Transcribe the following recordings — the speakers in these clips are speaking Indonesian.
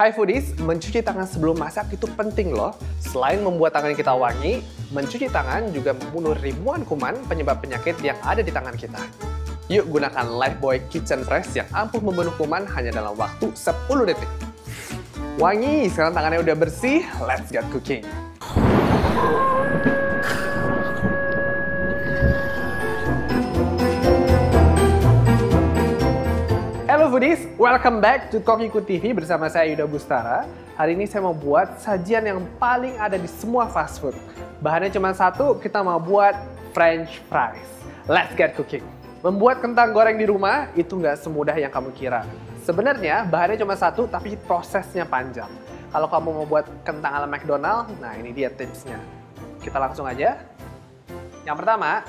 Hai foodies, mencuci tangan sebelum masak itu penting loh. Selain membuat tangan kita wangi, mencuci tangan juga membunuh ribuan kuman penyebab penyakit yang ada di tangan kita. Yuk gunakan Lifebuoy Kitchen Fresh yang ampuh membunuh kuman hanya dalam waktu 10 detik. Wangi, sekarang tangannya udah bersih, let's get cooking. Foodies, welcome back to Kokiku TV bersama saya Yuda Bustara. Hari ini saya mau buat sajian yang paling ada di semua fast food. Bahannya cuma satu, kita mau buat French fries. Let's get cooking. Membuat kentang goreng di rumah itu nggak semudah yang kamu kira. Sebenarnya bahannya cuma satu, tapi prosesnya panjang. Kalau kamu mau buat kentang ala McDonald, nah ini dia tipsnya. Kita langsung aja. Yang pertama,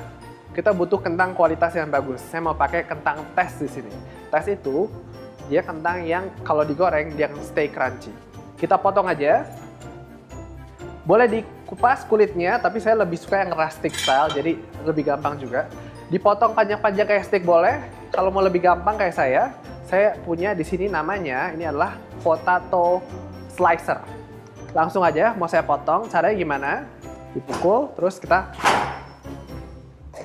kita butuh kentang kualitas yang bagus. Saya mau pakai kentang tes di sini. Tes itu dia kentang yang kalau digoreng dia akan stay crunchy. Kita potong aja. Boleh dikupas kulitnya, tapi saya lebih suka yang rustic style, jadi lebih gampang juga. Dipotong panjang-panjang kayak steak boleh. Kalau mau lebih gampang kayak saya, saya punya di sini namanya ini adalah potato slicer. Langsung aja mau saya potong. Caranya gimana? Dipukul, terus kita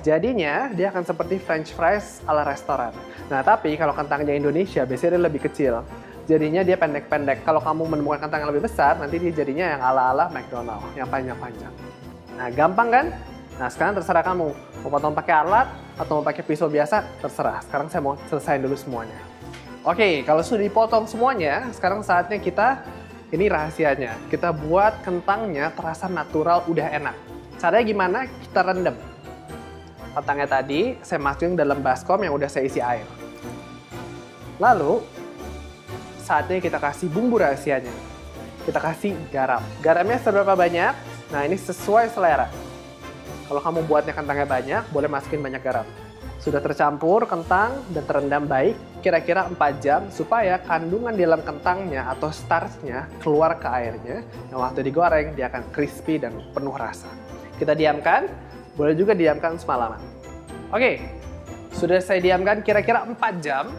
Jadinya dia akan seperti french fries ala restoran. Nah tapi kalau kentangnya Indonesia biasanya dia lebih kecil. Jadinya dia pendek-pendek. Kalau kamu menemukan kentang yang lebih besar, nanti dia jadinya yang ala-ala McDonald, yang panjang-panjang. Nah gampang kan? Nah sekarang terserah kamu, mau potong pakai alat atau mau pakai pisau biasa, terserah. Sekarang saya mau selesaiin dulu semuanya. Oke, kalau sudah dipotong semuanya, sekarang saatnya kita, ini rahasianya, kita buat kentangnya terasa natural, udah enak. Caranya gimana? Kita rendam kentangnya tadi saya masukin dalam baskom yang udah saya isi air. Lalu, saatnya kita kasih bumbu rahasianya. Kita kasih garam. Garamnya seberapa banyak? Nah, ini sesuai selera. Kalau kamu buatnya kentangnya banyak, boleh masukin banyak garam. Sudah tercampur kentang dan terendam baik, kira-kira 4 jam supaya kandungan di dalam kentangnya atau starchnya keluar ke airnya. Yang waktu digoreng, dia akan crispy dan penuh rasa. Kita diamkan, boleh juga diamkan semalaman. Oke, sudah saya diamkan kira-kira 4 jam,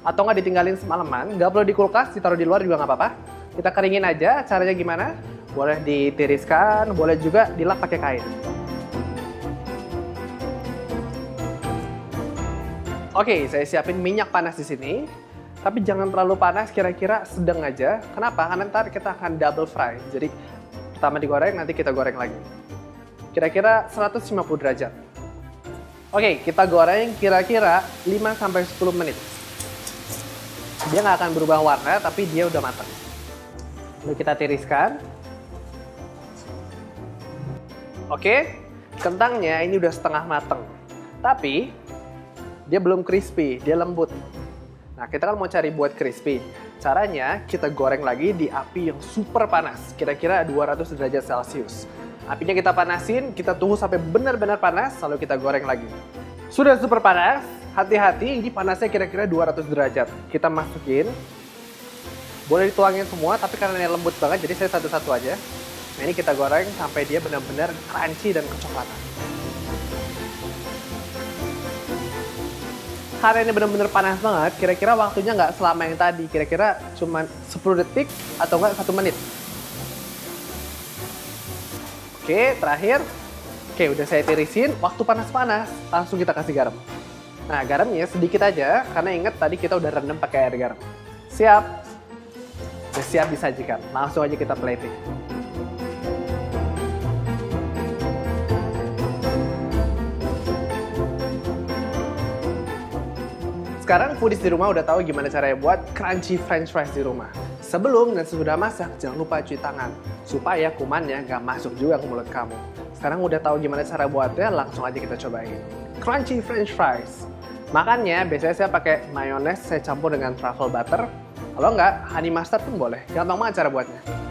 atau nggak ditinggalin semalaman, nggak perlu di kulkas, ditaruh di luar juga nggak apa-apa. Kita keringin aja, caranya gimana? Boleh ditiriskan, boleh juga dilap pakai kain. Oke, saya siapin minyak panas di sini. Tapi jangan terlalu panas, kira-kira sedang aja. Kenapa? Karena ntar kita akan double fry. Jadi pertama digoreng, nanti kita goreng lagi kira-kira 150 derajat. Oke, kita goreng kira-kira 5-10 menit. Dia nggak akan berubah warna, tapi dia udah matang. Lalu kita tiriskan. Oke, kentangnya ini udah setengah matang. Tapi, dia belum crispy, dia lembut. Nah, kita kan mau cari buat crispy. Caranya, kita goreng lagi di api yang super panas, kira-kira 200 derajat Celcius. Apinya kita panasin, kita tunggu sampai benar-benar panas, lalu kita goreng lagi. Sudah super panas, hati-hati ini panasnya kira-kira 200 derajat. Kita masukin, boleh dituangin semua, tapi karena ini lembut banget, jadi saya satu-satu aja. Nah ini kita goreng sampai dia benar-benar crunchy dan kecoklatan. Karena ini benar-benar panas banget, kira-kira waktunya nggak selama yang tadi, kira-kira cuma 10 detik atau nggak satu menit. Oke, terakhir. Oke, udah saya tirisin. Waktu panas-panas, langsung kita kasih garam. Nah, garamnya sedikit aja, karena ingat tadi kita udah rendam pakai air garam. Siap. Udah siap disajikan. Langsung aja kita plating. Sekarang foodies di rumah udah tahu gimana caranya buat crunchy french fries di rumah. Sebelum dan sesudah masak, jangan lupa cuci tangan. Supaya kumannya nggak masuk juga ke mulut kamu. Sekarang udah tahu gimana cara buatnya, langsung aja kita cobain. Crunchy french fries. Makannya biasanya saya pakai mayones, saya campur dengan truffle butter. Kalau nggak, honey mustard pun boleh. Gampang banget cara buatnya.